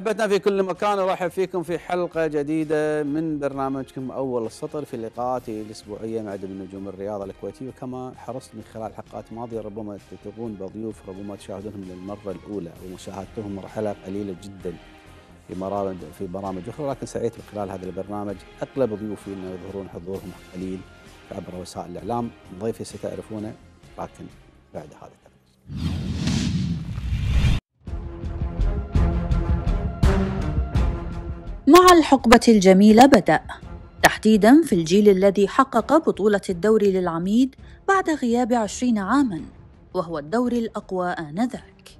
احبتنا في كل مكان ارحب فيكم في حلقة جديدة من برنامجكم أول السطر في لقاءاتي الأسبوعية مع من نجوم الرياضه الكويتية. وكما حرصت من خلال حلقات ماضية ربما تلتقون بضيوف ربما تشاهدونهم للمرة الأولى ومشاهدتهم مرحلة قليلة جدا في برامج في برامج أخرى. ولكن سعيت من خلال هذا البرنامج اغلب ضيوفي انه يظهرون حضورهم قليل عبر وسائل الإعلام. ضيفي ستعرفونه لكن بعد هذا مع الحقبة الجميلة بدأ تحديدا في الجيل الذي حقق بطولة الدوري للعميد بعد غياب عشرين عاما وهو الدوري الأقوى آنذاك.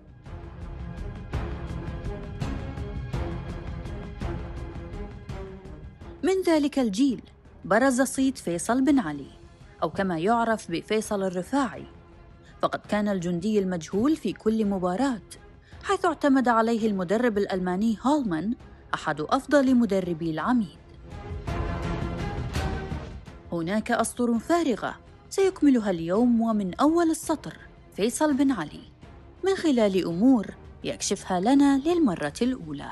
من ذلك الجيل برز صيت فيصل بن علي أو كما يعرف بفيصل الرفاعي. فقد كان الجندي المجهول في كل مباراة حيث اعتمد عليه المدرب الألماني هولمان أحد أفضل مدربي العميد. هناك أسطر فارغة سيكملها اليوم ومن أول السطر فيصل بن علي من خلال أمور يكشفها لنا للمرة الأولى.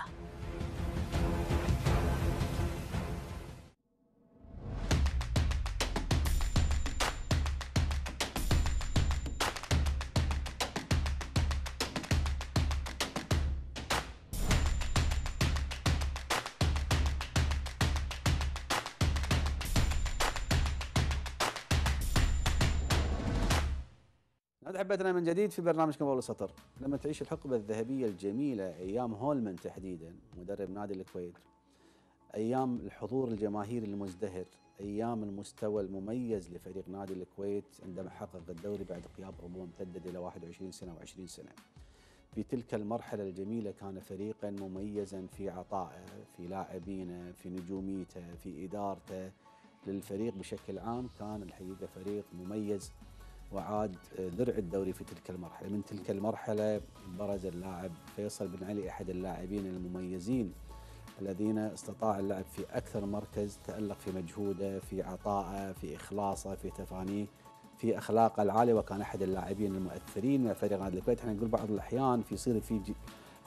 احبتنا من جديد في برنامجكم اول سطر لما تعيش الحقبة الذهبية الجميلة أيام هولمن تحديدا مدرب نادي الكويت. أيام الحضور الجماهيري المزدهر أيام المستوى المميز لفريق نادي الكويت عندما حقق الدوري بعد غياب ربما امتدد إلى 21 سنة و20 سنة. في تلك المرحلة الجميلة كان فريقا مميزا في عطائه في لاعبينه في نجوميته في إدارته. للفريق بشكل عام كان الحقيقة فريق مميز. وعاد درع الدوري في تلك المرحلة، من تلك المرحلة برز اللاعب فيصل بن علي أحد اللاعبين المميزين الذين استطاع اللعب في أكثر مركز تألق في مجهوده، في عطائه، في إخلاصه، في تفانيه، في أخلاقه العالية وكان أحد اللاعبين المؤثرين مع فريق نادي الكويت، إحنا نقول بعض الأحيان في يصير في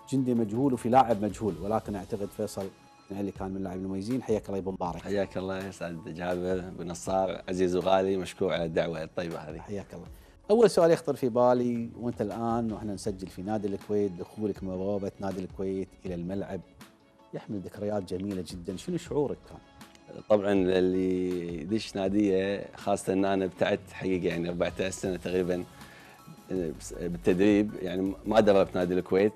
جندي مجهول وفي لاعب مجهول ولكن أعتقد فيصل بن علي كان من اللاعبين المميزين. حياك الله أبو مبارك. حياك الله يا سعد جابر بن نصار عزيز وغالي مشكور على الدعوة الطيبة هذه. حياك الله. أول سؤال يخطر في بالي وأنت الآن وإحنا نسجل في نادي الكويت دخولك من بوابة نادي الكويت إلى الملعب يحمل ذكريات جميلة جدا. شنو شعورك كان؟ طبعا اللي يدش ناديه خاصة إن أنا ابتعدت حقيقة يعني 14 سنة تقريبا بالتدريب يعني ما دربت نادي الكويت.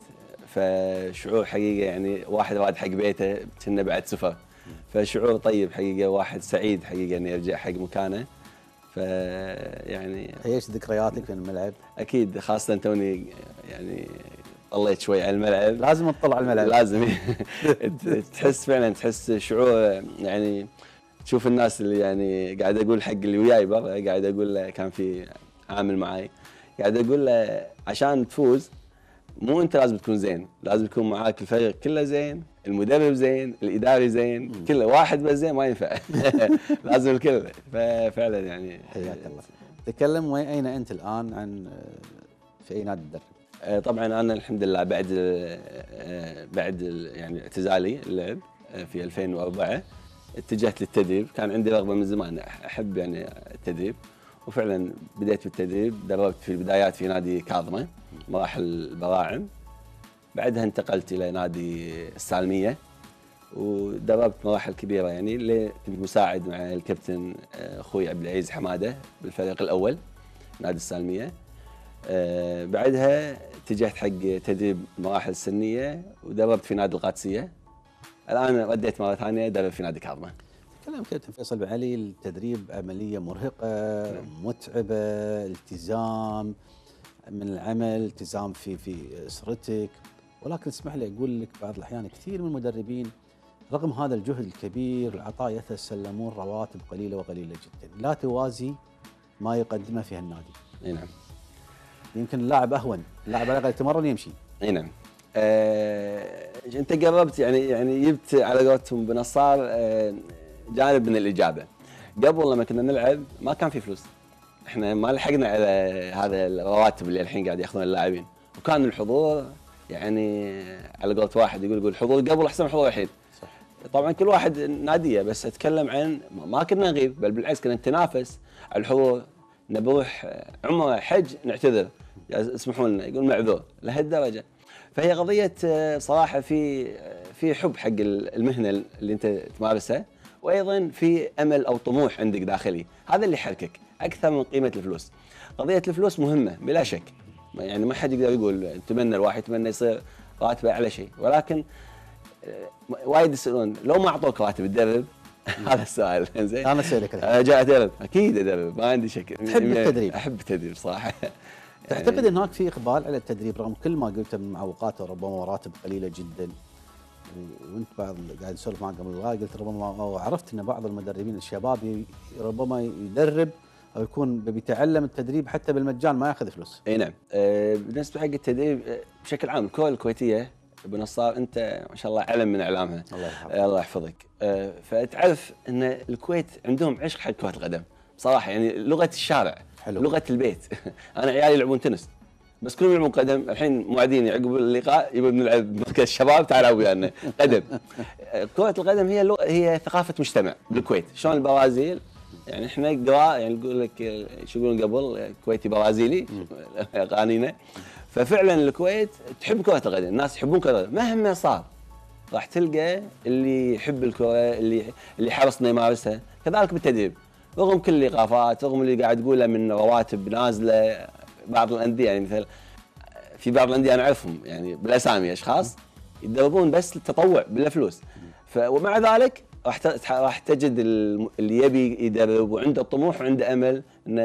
فشعور حقيقة يعني واحد راد حق بيته كنا بعد سفر. فشعور طيب حقيقة واحد سعيد حقيقة انه يرجع حق مكانه. فيعني إيش ذكرياتك في الملعب؟ أكيد خاصة توني يعني طليت شوي على الملعب. لازم تطلع على الملعب. لازم. تحس فعلا تحس شعور يعني تشوف الناس اللي يعني قاعد أقول حق اللي وياي برا قاعد أقول له كان في عامل معي قاعد أقول له عشان تفوز مو انت لازم تكون زين لازم يكون معاك الفريق كله زين المدرب زين الإداري زين كله. واحد بس زين ما ينفع. لازم الكل. ففعلا يعني. حياك الله. تكلم وين أين أنت الآن عن في أي نادي تدرب؟ طبعا أنا الحمد لله بعد بعد يعني اعتزالي اللعب في 2004 اتجهت للتدريب. كان عندي رغبة من زمان أحب يعني التدريب. وفعلا بديت بالتدريب دربت في البدايات في نادي كاظمه مراحل البراعم. بعدها انتقلت إلى نادي السالمية ودربت مراحل كبيرة يعني اللي كنت مساعد مع الكابتن أخوي عبد العزيز حمادة بالفريق الأول نادي السالمية. بعدها اتجهت حق تدريب مراحل السنيه ودربت في نادي القادسية. الآن رديت مرة ثانية ادرب في نادي كاظمه كلام كابتن فيصل بن علي التدريب عملية مرهقة متعبة التزام من العمل التزام في في أسرتك. ولكن اسمح لي أقول لك بعض الأحيان كثير من المدربين رغم هذا الجهد الكبير العطاء يتسلمون رواتب قليلة وقليلة جدا. لا توازي ما يقدمه في النادي أي نعم. يمكن اللاعب أهون. اللاعب على الأقل يتمرن يمشي أي نعم. آه، إنت قربت يعني يعني جبت على قولتهم بنصار آه، جانب من الإجابة. قبل لما كنا نلعب ما كان في فلوس. إحنا ما لحقنا على هذا الرواتب اللي الحين قاعد ياخذون اللاعبين. وكان الحضور يعني على قولة واحد يقول يقول حضور قبل أحسن من حضور الحين. صح. طبعا كل واحد نادية بس أتكلم عن ما كنا نغيب بل بالعكس كنا نتنافس على الحضور. نروح عمره حج نعتذر. اسمحوا لنا يقول معذور لهالدرجة. فهي قضية صراحة في في حب حق المهنة اللي أنت تمارسها. وأيضا في أمل أو طموح عندك داخلي. هذا اللي يحركك. أكثر من قيمة الفلوس. قضية الفلوس مهمة بلا شك. يعني ما حد يقدر يقول يتمنى الواحد يتمنى يصير راتبه أعلى شيء. ولكن آه، وايد يسألون لو ما أعطوك راتب تدرب؟ هذا السؤال. زين أنا اسالك أنا جاي أدرب. أكيد أدرب. ما عندي شك. تحب التدريب؟ أحب التدريب صراحة. تعتقد ان هناك في إقبال على التدريب رغم كل ما قلته من معوقاته ربما راتب قليلة جدا. وانت بعض قاعد نسولف معك قبل الغاء قلت ربما أو عرفت إن بعض المدربين الشباب ربما يدرب أو يكون بيتعلم التدريب حتى بالمجان ما ياخذ فلوس. إي نعم. آه، بالنسبة حق التدريب آه، بشكل عام الكرة الكويتية ابو نصار أنت ما شاء الله علم من إعلامها. الله يحفظك آه، الله يحفظك. آه، فتعرف إن الكويت عندهم عشق حق كرة القدم. بصراحة يعني لغة الشارع حلو. لغة البيت. أنا عيالي يلعبون تنس. بس كلهم يلعبون قدم الحين موعدين عقب اللقاء يبون نلعب مركز الشباب تعالوا ويانا. قدم. كرة القدم هي لغة هي ثقافة مجتمع بالكويت. شلون البرازيل يعني إحنا قراء يعني يقول لك شو يقولون قبل؟ كويتي برازيلي أغانينا. ففعلا الكويت تحب كرة القدم. الناس يحبون كرة القدم. مهما صار راح تلقى اللي يحب الكرة اللي اللي حرص إنه يمارسها. كذلك بالتدريب. رغم كل الايقافات رغم اللي قاعد تقوله من رواتب نازلة بعض الأندية يعني مثل في بعض الأندية أنا أعرفهم يعني بالاسامي أشخاص يدربون بس للتطوع بلا فلوس. ومع ذلك راح تجد اللي يبي يدرب وعنده طموح وعنده أمل إنه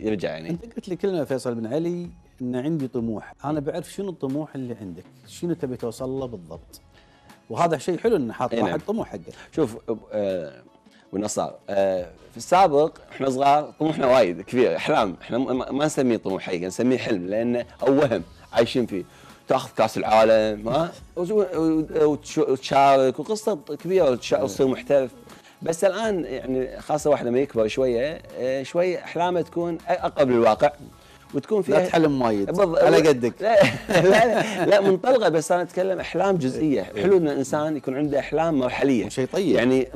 يرجع يعني. أنت قلت لي كلمة فيصل بن علي إن عندي طموح. أنا بعرف شنو الطموح اللي عندك؟ شنو تبي توصل له بالضبط؟ وهذا شيء حلو ان حاط نعم. واحد طموح حقه. شوف آه والنصار آه في السابق إحنا صغار طموحنا وايد كبير احلام إحنا ما نسميه طموح حقيقه نسميه حلم لأنه أو وهم عايشين فيه. تأخذ كأس العالم ها؟ وت- وتش- وتشارك وقصة كبيرة وتش- وتصير محترف. بس الآن يعني خاصة واحد لما يكبر شوية آه، شوي احلامه تكون أقرب للواقع. وتكون فيها لا تحلم وايد بالضبط. على قدك. لا لا, لا منطلقه بس أنا أتكلم أحلام جزئية. حلو إن الإنسان يكون عنده أحلام مرحليه شيء طيب. يعني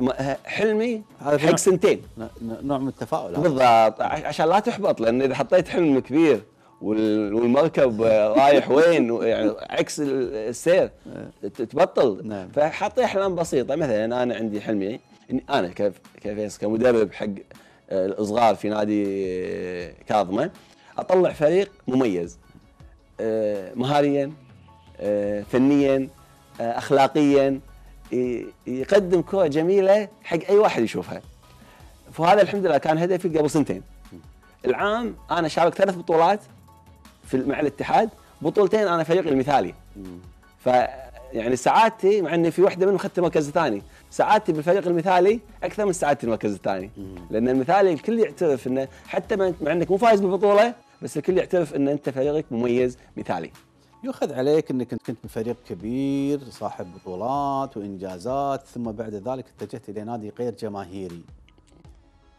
حلمي هذا حق سنتين. نوع من التفاؤل. بالضبط. عشان لا تحبط لأن إذا حطيت حلم كبير وال- والمركب رايح وين يعني عكس ال- السير ت- تبطل. نعم. فحطي أحلام بسيطة. مثلا أنا عندي حلمي. اني أنا كيف كيف كمدرب حق آه، الصغار في نادي آه، كاظمة. أطلع فريق مميز. آه، مهاريا آه، فنيا آه، اخلاقيا يقدم كرة جميلة حق أي واحد يشوفها. فهذا الحمد لله كان هدفي قبل سنتين. العام أنا شارك ثلاث بطولات في مع الاتحاد. بطولتين أنا فريقي المثالي. ف يعني سعادتي مع إني في واحدة منهم اخذت المركز الثاني سعادتي بالفريق المثالي أكثر من سعادتي المركز الثاني. لأن المثالي الكل يعترف إنه حتى مع إنك مو فايز بالبطولة بس الكل يعترف إن أنت فريقك مميز مثالي. يؤخذ عليك إنك كنت بفريق كبير صاحب بطولات وإنجازات ثم بعد ذلك اتجهت إلى نادي غير جماهيري.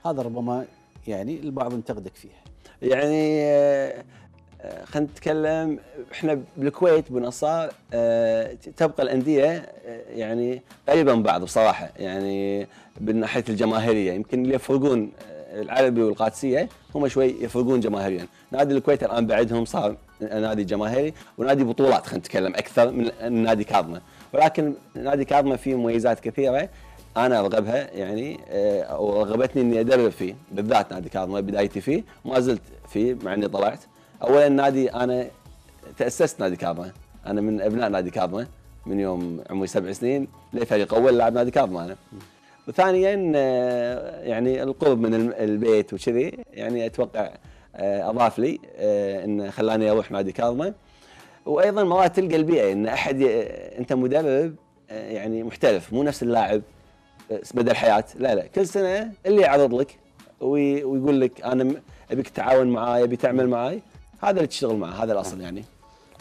هذا ربما يعني البعض ينتقدك فيه. يعني آه، آه، خلينا نتكلم إحنا بالكويت بنصار آه، تبقى الأندية يعني قريبة من بعض بصراحة. يعني من ناحية الجماهيرية يمكن اللي يفرقون العربي والقادسية. هم شوي يفرقون جماهيريا. نادي الكويت الآن بعدهم صار نادي جماهيري ونادي بطولات خلينا نتكلم أكثر من نادي كاظمه ولكن نادي كاظمه فيه مميزات كثيرة أنا أرغبها يعني آه، ورغبتني إني أدرب فيه بالذات نادي كاظمه بدايتي فيه وما زلت فيه مع إني طلعت. اولا نادي أنا تأسست نادي كاظمه أنا من أبناء نادي كاظمه من يوم عمري سبع سنين لفريق أول لاعب نادي كاظمه أنا. وثانيا آه، يعني القرب من البيت وكذي يعني أتوقع آه، أضاف لي آه، انه خلاني أروح نادي كاظمه وأيضا مرات تلقى البيئة إن أحد. أنت مدرب يعني محترف مو نفس اللاعب مدى الحياة. لا لا كل سنة اللي يعرض لك وي... ويقول لك أنا أبيك تتعاون معاي أبي تعمل معاي هذا اللي تشتغل معه هذا الأصل يعني.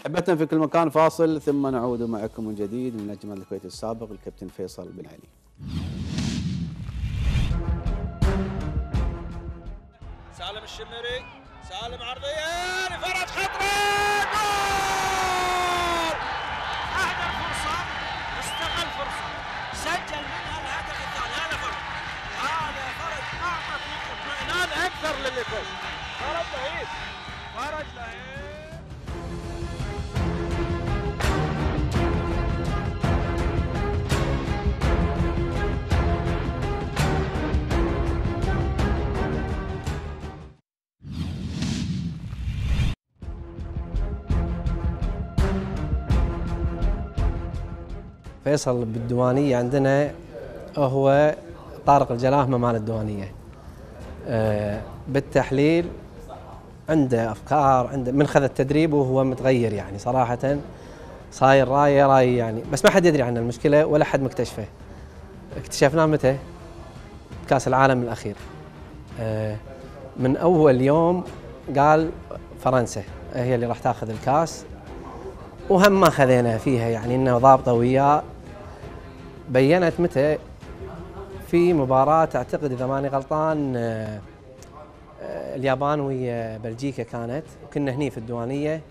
حبتنا في كل مكان فاصل ثم نعود معكم من جديد من نجم الكويت السابق الكابتن فيصل بن علي. سالم الشمري سالم عرضية لفرج خطرة جول! أهدى الفرصة استغل فرصة. سجل منها الهدف الثاني هذا فرج هذا فرج أعطى اطمئنان أكثر للي فوق فرج لهيب فرج لهيب فيصل بالديوانية عندنا هو طارق الجلاهمة مال الديوانية. آه، بالتحليل عنده أفكار عنده من خذ التدريب وهو متغير يعني صراحة. صاير راية راي يعني بس ما حد يدري عن المشكلة ولا حد مكتشفه. اكتشفناه متى؟ كاس العالم الأخير. آه، من أول يوم قال فرنسا هي اللي راح تاخذ الكأس. وهم ما خذينا فيها يعني إنه ضابطة وياه. بينت متى؟ في مباراة أعتقد إذا ماني غلطان آه، اليابان ويا بلجيكا كانت. وكنا هني في الديوانية.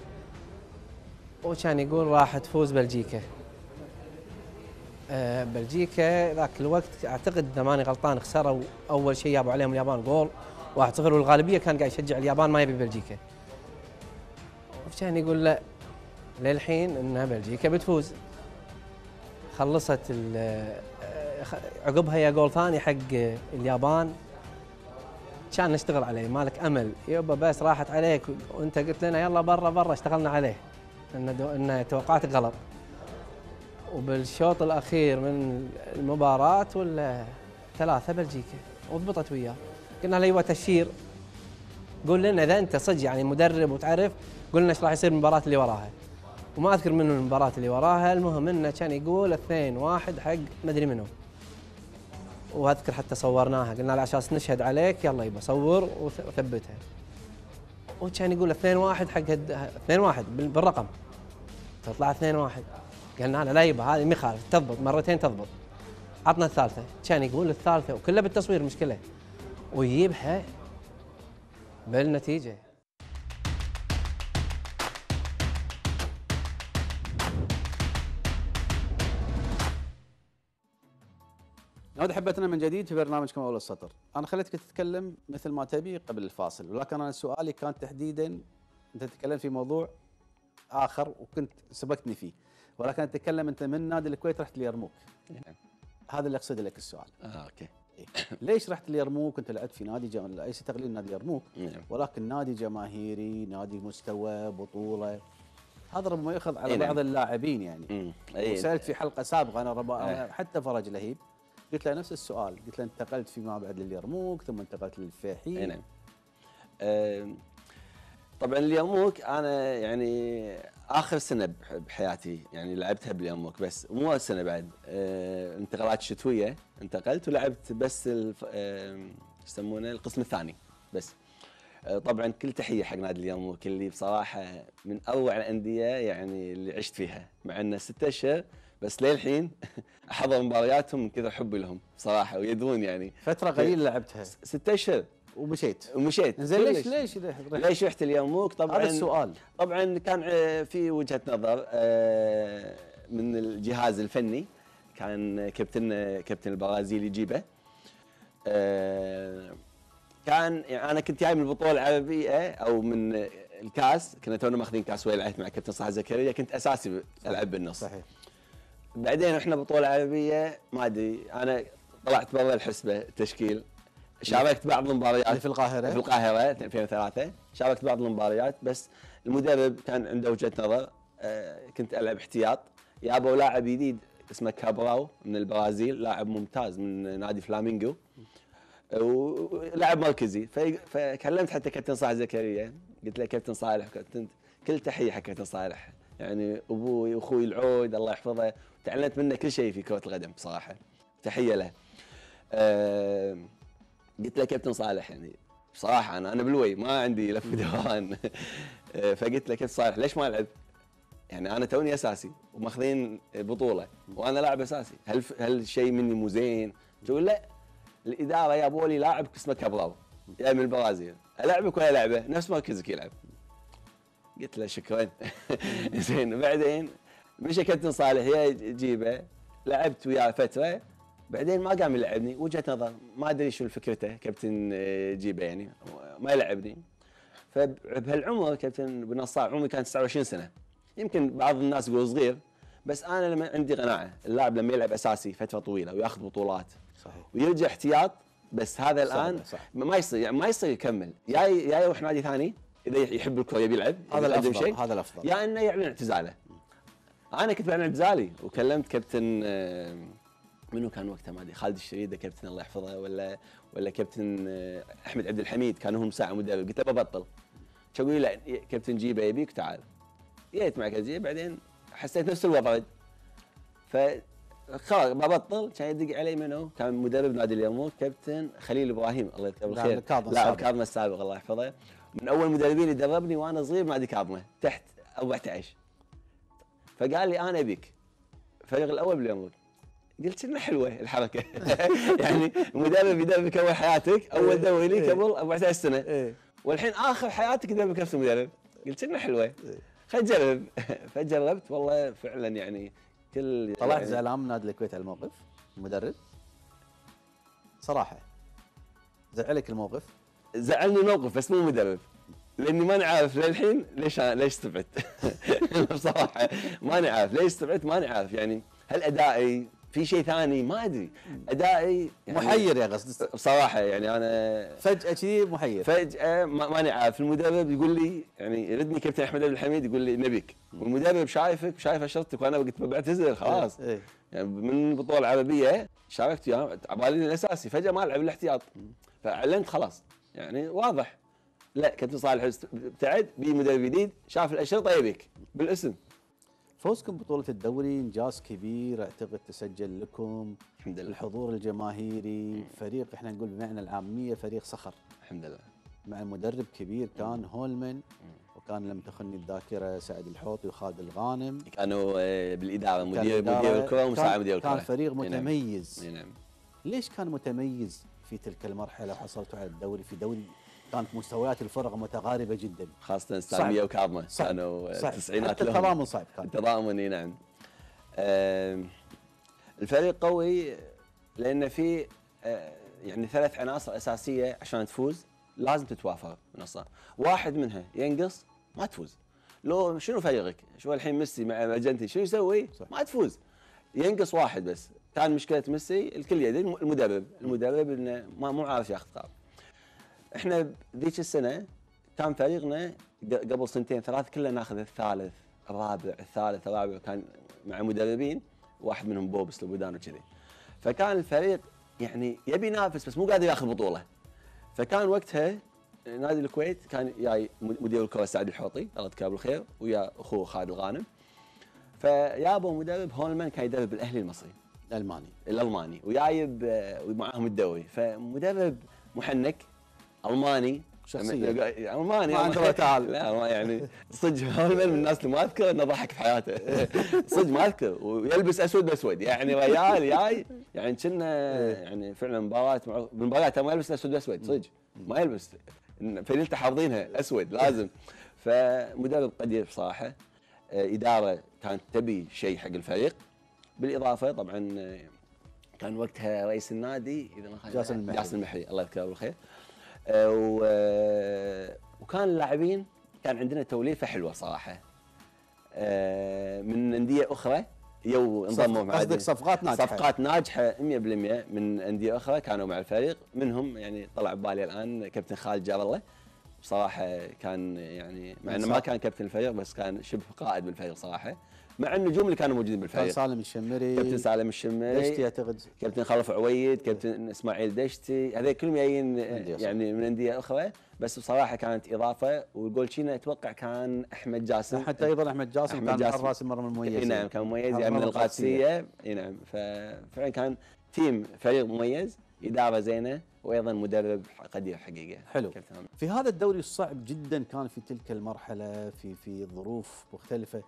وكان يقول راح تفوز بلجيكا. آه، بلجيكا ذاك الوقت أعتقد إذا ماني غلطان خسروا أول شيء جابوا عليهم اليابان جول. 1-0 والغالبية كان قاعد يشجع اليابان ما يبي بلجيكا. وكان يقول لا للحين ان بلجيكا بتفوز. خلصت خ- عقبها يا جول ثاني حق اليابان. كان نشتغل عليه مالك أمل. يبا بس راحت عليك وانت قلت لنا يلا برا برا اشتغلنا عليه. إن إن توقعاتك غلط. وبالشوط الأخير من المباراة ولا ثلاثة بلجيكا وضبطت وياه. قلنا له أيوه تشير قول لنا إذا أنت صدق يعني مدرب وتعرف قلنا إيش راح يصير المباراة اللي وراها. وما أذكر منو المباراة اللي وراها المهم إنه كان يقول اثنين واحد حق مدري منو. وأذكر حتى صورناها قلنا له عشان نشهد عليك يلا يبا صور وث- وثبتها. وكان يقول اثنين واحد حق هد... اثنين واحد بال- بالرقم. تطلع اثنين واحد. قلنا له لا يبا هذه ما يخالف تضبط مرتين تضبط. عطنا الثالثة. كان يقول الثالثة وكلها بالتصوير مشكلة. ويجيبها بالنتيجة. نعود احبتنا من جديد في برنامجكم اول السطر، أنا خليتك تتكلم مثل ما تبي قبل الفاصل، ولكن أنا سؤالي كان تحديدا أنت تتكلم في موضوع آخر وكنت سبقتني فيه، ولكن تتكلم أنت من نادي الكويت رحت اليرموك، نعم. هذا اللي اقصد لك السؤال، آه okay. ليش رحت اليرموك وانت لعبت في نادي جم... ليس تقليل نادي اليرموك نعم. ولكن نادي جماهيري، نادي مستوى، بطولة. هذا ربما يؤخذ على إي نعم. بعض اللاعبين يعني. أي- وسألت في حلقة سابقة أنا إيه. حتى فرج لهيب. قلت له نفس السؤال قلت له انتقلت فيما بعد لليرموك ثم انتقلت للفحيحيل أي نعم. طبعا اليرموك أنا يعني آخر سنة بح- بحياتي يعني لعبتها باليرموك بس مو سنة بعد. انتقالات شتوية انتقلت ولعبت بس يسمونه؟ القسم الثاني بس. آه، طبعا كل تحية حق نادي اليرموك اللي بصراحة من أروع الأندية يعني اللي عشت فيها مع إنه ستة أشهر بس للحين احضر مبارياتهم من كثر حبي لهم بصراحه ويدرون يعني. فترة قليلة لعبتها. ستة أشهر. ومشيت. ومشيت. زين ليش. ليش ليش ليش رحت اليرموك طبعا هذا السؤال. طبعا كان في وجهة نظر آه، من الجهاز الفني. كان كابتن كابتن البرازيلي جيبه. آه، كان يعني أنا كنت جاي من البطولة العربية أو من الكاس. كنا تونا ماخذين كاس ولايات مع كابتن صالح زكريا. كنت أساسي العب بالنص. صحيح. بعدين إحنا بطولة عربية ما أدري. أنا طلعت برا الحسبة التشكيل شاركت بعض المباريات. في القاهرة. في القاهرة 2003 شاركت بعض المباريات بس المدرب كان عنده وجهة نظر. آه، كنت ألعب احتياط. جابوا لاعب جديد اسمه كابراو من البرازيل لاعب ممتاز من نادي فلامينجو. ولاعب مركزي. فكلمت حتى كابتن صالح زكريا. قلت له كابتن صالح كابتن كل تحية حق كابتن صالح. يعني أبوي وأخوي العود الله يحفظه. تعلمت منه كل شيء في كرة القدم بصراحة. تحية له. آه، قلت له كابتن صالح يعني. بصراحة أنا أنا بالوي ما عندي لف دوران فقلت له كابتن صالح ليش ما العب؟ يعني أنا توني أساسي وماخذين بطولة وأنا لاعب أساسي. هل هل شيء مني مو زين؟ تقول لا. الإدارة جابوا لي لاعب اسمه كابراو جاي من البرازيل. ألعبك ولا لعبه نفس مركزك يلعب. قلت له شكرا. زين بعدين مشى كابتن صالح يا جيبه لعبت وياه فترة بعدين ما قام يلعبني وجهه نظر ما أدري شو فكرته كابتن آه، جيبه يعني ما يلعبني. فبهالعمر كابتن بن نصار عمري كان 29 سنة. يمكن بعض الناس يقول صغير بس أنا لما عندي قناعة اللاعب لما يلعب أساسي فترة طويلة وياخذ بطولات صحيح. ويرجع احتياط بس هذا الآن صح، صح. ما يصير يعني ما يصير يكمل. يا يا يروح نادي ثاني إذا يحب الكره يبي يلعب هذا الأفضل شيء هذا الأفضل. يا إنه يعلن اعتزاله. أنا كنت بعلن اعتزالي وكلمت كابتن آه، منو كان وقتها؟ ما أدري خالد الشريده كابتن الله يحفظه ولا ولا كابتن آه، أحمد عبد الحميد كانوا هم ساعة مدرب قلت له ببطل. شو لا كابتن جيبه يبيك تعال جيت معك أجي بعدين حسيت نفس الوضع. ف خلاص ببطل كان يدق علي منو؟ كان مدرب نادي اليمون كابتن خليل إبراهيم. الله يذكره بالخير. لاعب. كاظمه السابق. الله يحفظه. من أول مدربين اللي دربني وأنا صغير بنادي كاظمة. تحت 14 فقال لي أنا أبيك. الفريق الأول باليمون قلت إنه حلوة الحركة. يعني مدرب يدربك أول حياتك أول دوري لي قبل 14 سنة. إيه. والحين آخر حياتك يدربك نفس المدرب. قلت إنه حلوة. خل جرب فجربت والله فعلا يعني كل طلعت يعني زعلان من نادي الكويت على الموقف؟ المدرب؟ صراحة. زعلك الموقف؟ زعلني الموقف بس مو مدرب. لأني ماني عارف للحين ليش ليش استبعدت بصراحة ماني عارف. ليش استبعدت ماني عارف. يعني هل أدائي في شيء ثاني؟ ما أدري. أدائي يعني محير يا قصد بصراحة يعني أنا فجأة كذي محير. فجأة ما- ماني عارف. المدرب يقول لي يعني يردني كابتن أحمد عبد الحميد يقول لي نبيك. والمدرب شايفك شايف أشرتك وأنا قلت بعتذر خلاص. إيه. يعني من البطوله العربيه شاركت وياه عبالي الأساسي. فجأة ما العب الاحتياط. فأعلنت خلاص. يعني واضح. لا كابتن صالح ابتعد بي مدرب جديد شاف الاشرطه يبيك بالاسم. فوزكم بطولة الدوري إنجاز كبير أعتقد تسجل لكم الحمد لله. الحضور الجماهيري فريق إحنا نقول بمعنى العامية فريق صخر. الحمد لله. مع مدرب كبير كان هولمن وكان لم تخني الذاكرة سعد الحوطي وخالد الغانم. كانوا آه، بالإدارة مدير مدير الكرة ومساعد مدير الكرة. كان فريق نعم. متميز. نعم. ليش كان متميز في تلك المرحلة وحصلتوا على الدوري في دوري كانت مستويات الفرق متقاربة جدا. خاصة ساميه وكاظمه. كانوا آه،. التسعينات حتى لهم. التضامن صعب كان. التضامن إي نعم. آم، الفريق قوي لأن في آه، يعني ثلاث عناصر أساسية عشان تفوز لازم تتوافر نصا واحد منها ينقص ما تفوز. لو شنو فريقك؟ شو الحين ميسي مع أرجنتين؟ شو يسوي؟ صح. ما تفوز. ينقص واحد بس. كان مشكلة ميسي الكل يدري الم- المدرب. المدرب إنه ما مو عارف ياخذ قرار. إحنا ذيك السنة كان فريقنا قبل سنتين ثلاث كله ناخذ الثالث الرابع الثالث الرابع كان مع مدربين واحد منهم بوب سلوبودان وكذي فكان الفريق يعني يبي ينافس بس مو قادر ياخذ بطولة. فكان وقتها نادي الكويت كان جاي مدير الكرة سعد الحوطي الله يذكره بالخير ويا أخوه خالد الغانم. فيابوا مدرب هولمان كان يدرب الأهلي المصري. الألماني. الألماني وجايب آه، ومعاهم الدوري. فمدرب محنك ألماني شخصية. ألماني ما عنده تعال. لا. ما يعني صدق هولمان من الناس اللي ما أذكر إنه ضحك في حياته. صدق ما أذكر. ويلبس أسود بأسود. يعني ريال جاي. يعني كنا يعني فعلا مباراة مع- بالمباراه ما يلبس أسود بأسود. صدق. ما يلبس. فريلته حافظينها أسود لازم. فمدرب قدير بصراحه آه، إدارة كانت تبي شيء حق الفريق. بالإضافة طبعا آه، كان وقتها رئيس النادي إذا ما جاسم المحري. جاسم المحري. الله يذكره بالخير. و- آه، وكان اللاعبين كان عندنا توليفة حلوة صراحة. آه، من أندية أخرى يو انضموا مع قصدك صفقات ناجحة. صفقات ناجحة 100% من أندية أخرى كانوا مع الفريق. منهم يعني طلع ببالي الآن كابتن خالد جار الله. بصراحة كان يعني مع إنه ما كان كابتن الفريق بس كان شبه قائد بالفريق صراحة. مع النجوم اللي كانوا موجودين بالفريق. سالم الشمري كابتن سالم الشمري دشتي أعتقد. كابتن خلف عويد كابتن إسماعيل دشتي هذول كلهم جايين. يعني من انديه أخرى. بس بصراحة كانت إضافة والجولشينا أتوقع كان أحمد جاسم. حتى أيضا أحمد جاسم أحمد كان جاسم. حراس المرمى المميز إي نعم كان مميز يعني من القادسيه إي نعم ففعلا كان تيم فريق مميز إدارة زينة وأيضا مدرب قدير حقيقة. حلو. كابتن. في هذا الدوري الصعب جدا كان في تلك المرحلة في في ظروف مختلفة.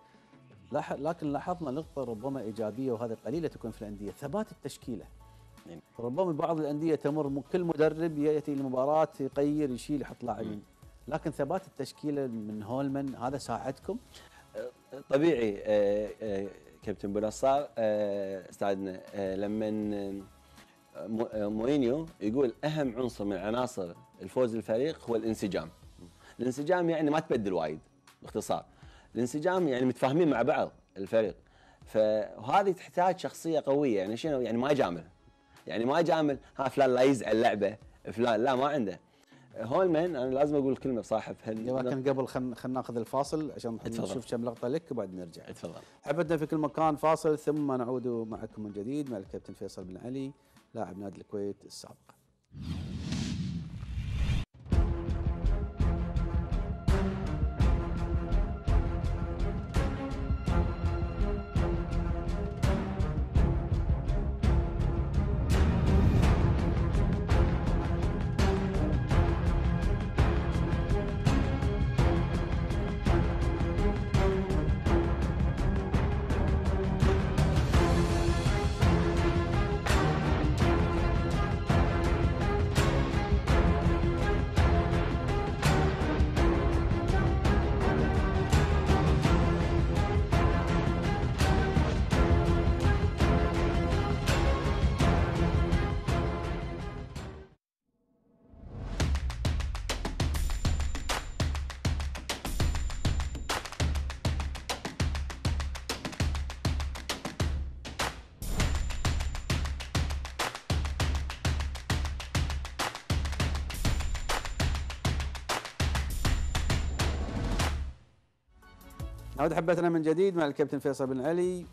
لكن لاحظنا نقطة ربما إيجابية وهذا قليلة تكون في الأندية ثبات التشكيلة. نعم. ربما بعض الأندية تمر كل مدرب يأتي المباراه يغير يشيل يحط لاعبين. لكن ثبات التشكيلة من هولمن هذا ساعدكم؟ طبيعي آه، آه، كابتن بنصار أستاذنا لما مو- مورينيو يقول أهم عنصر من عناصر الفوز الفريق هو الانسجام. الانسجام يعني ما تبدل وايد باختصار. الانسجام يعني متفاهمين مع بعض الفريق. فهذه تحتاج شخصية قوية يعني شنو؟ يعني ما يجامل يعني ما يجامل ها فلان لا يزعل لعبة فلان لا ما عنده. هولمان أنا لازم أقول كلمة بصراحه لكن قبل خلينا خل ناخذ الفاصل عشان اتفضل. نشوف كم لقطة لك وبعد نرجع. تفضل حبتنا في كل مكان فاصل ثم نعود معكم من جديد. مع الكابتن فيصل بن علي لاعب نادي الكويت السابق. نعود حبتنا من جديد مع الكابتن فيصل بن علي.